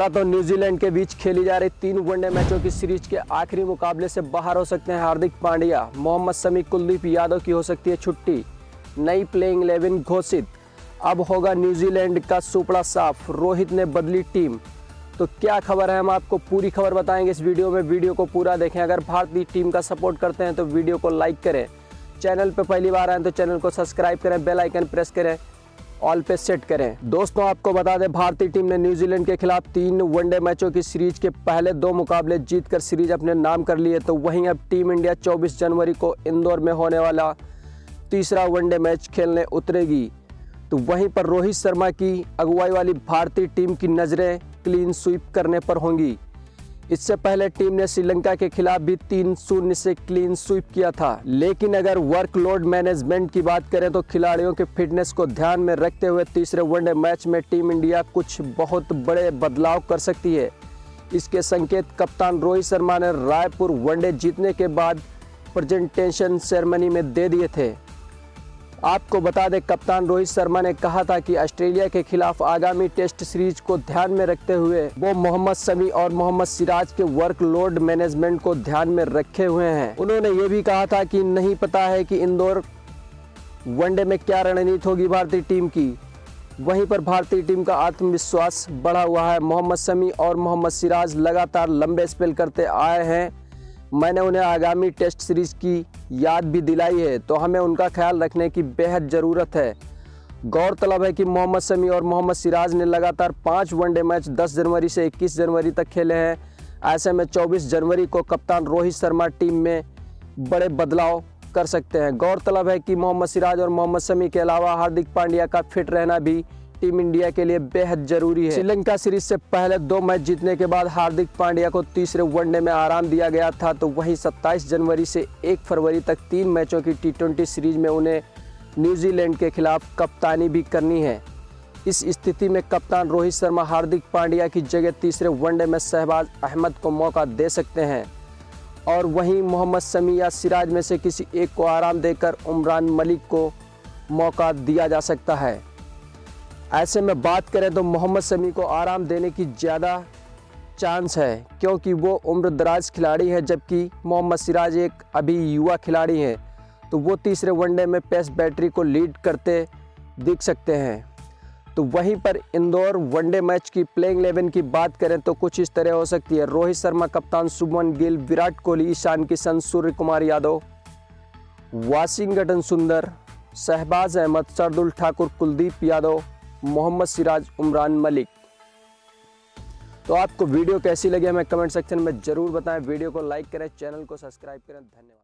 भारत और न्यूजीलैंड के बीच खेली जा रही तीन वनडे मैचों की सीरीज़ के आखिरी मुकाबले से बाहर हो सकते हैं हार्दिक पांड्या। मोहम्मद समी कुलदीप यादव की हो सकती है छुट्टी। नई प्लेइंग इलेवन घोषित। अब होगा न्यूजीलैंड का सुपड़ा साफ़। रोहित ने बदली टीम। तो क्या खबर है, हम आपको पूरी खबर बताएँगे इस वीडियो में। वीडियो को पूरा देखें। अगर भारतीय टीम का सपोर्ट करते हैं तो वीडियो को लाइक करें। चैनल पर पहली बार आए तो चैनल को सब्सक्राइब करें, बेल आइकन प्रेस करें। ऑल पे सेट करें। दोस्तों, आपको बता दें, भारतीय टीम ने न्यूजीलैंड के खिलाफ तीन वनडे मैचों की सीरीज़ के पहले दो मुकाबले जीतकर सीरीज़ अपने नाम कर लिए तो वहीं अब टीम इंडिया 24 जनवरी को इंदौर में होने वाला तीसरा वनडे मैच खेलने उतरेगी। तो वहीं पर रोहित शर्मा की अगुवाई वाली भारतीय टीम की नज़रें क्लीन स्वीप करने पर होंगी। इससे पहले टीम ने श्रीलंका के खिलाफ भी तीन शून्य से क्लीन स्वीप किया था। लेकिन अगर वर्कलोड मैनेजमेंट की बात करें तो खिलाड़ियों के फिटनेस को ध्यान में रखते हुए तीसरे वनडे मैच में टीम इंडिया कुछ बहुत बड़े बदलाव कर सकती है। इसके संकेत कप्तान रोहित शर्मा ने रायपुर वनडे जीतने के बाद प्रेजेंटेशन सेरेमनी में दे दिए थे। आपको बता दें, कप्तान रोहित शर्मा ने कहा था कि ऑस्ट्रेलिया के खिलाफ आगामी टेस्ट सीरीज़ को ध्यान में रखते हुए वो मोहम्मद शमी और मोहम्मद सिराज के वर्कलोड मैनेजमेंट को ध्यान में रखे हुए हैं। उन्होंने ये भी कहा था कि नहीं पता है कि इंदौर वनडे में क्या रणनीति होगी भारतीय टीम की। वहीं पर भारतीय टीम का आत्मविश्वास बढ़ा हुआ है। मोहम्मद शमी और मोहम्मद सिराज लगातार लंबे स्पेल करते आए हैं। मैंने उन्हें आगामी टेस्ट सीरीज़ की याद भी दिलाई है तो हमें उनका ख्याल रखने की बेहद ज़रूरत है। गौरतलब है कि मोहम्मद शमी और मोहम्मद सिराज ने लगातार पाँच वनडे मैच 10 जनवरी से 21 जनवरी तक खेले हैं। ऐसे में 24 जनवरी को कप्तान रोहित शर्मा टीम में बड़े बदलाव कर सकते हैं। गौरतलब है कि मोहम्मद सिराज और मोहम्मद शमी के अलावा हार्दिक पांड्या का फिट रहना भी टीम इंडिया के लिए बेहद ज़रूरी है। श्रीलंका सीरीज़ से पहले दो मैच जीतने के बाद हार्दिक पांड्या को तीसरे वनडे में आराम दिया गया था तो वहीं 27 जनवरी से 1 फरवरी तक तीन मैचों की टी सीरीज़ में उन्हें न्यूजीलैंड के खिलाफ कप्तानी भी करनी है। इस स्थिति में कप्तान रोहित शर्मा हार्दिक पांड्या की जगह तीसरे वनडे में शहबाज अहमद को मौका दे सकते हैं। और वहीं मोहम्मद शमी या सिराज में से किसी एक को आराम देकर उमरान मलिक को मौका दिया जा सकता है। ऐसे में बात करें तो मोहम्मद शमी को आराम देने की ज़्यादा चांस है, क्योंकि वो उम्र दराज खिलाड़ी है, जबकि मोहम्मद सिराज एक अभी युवा खिलाड़ी हैं। तो वो तीसरे वनडे में पेस बैटरी को लीड करते दिख सकते हैं। तो वहीं पर इंदौर वनडे मैच की प्लेइंग इलेवन की बात करें तो कुछ इस तरह हो सकती है। रोहित शर्मा, कप्तान सुमन गिल, विराट कोहली, ईशान किशन सूर्य कुमार यादव, वाशिंगटन सुंदर, शहबाज अहमद सरदुल ठाकुर, कुलदीप यादव मोहम्मद सिराज उमरान मलिक। तो आपको वीडियो कैसी लगी हमें कमेंट सेक्शन में ज़रूर बताएँ। वीडियो को लाइक करें, चैनल को सब्सक्राइब करें। धन्यवाद।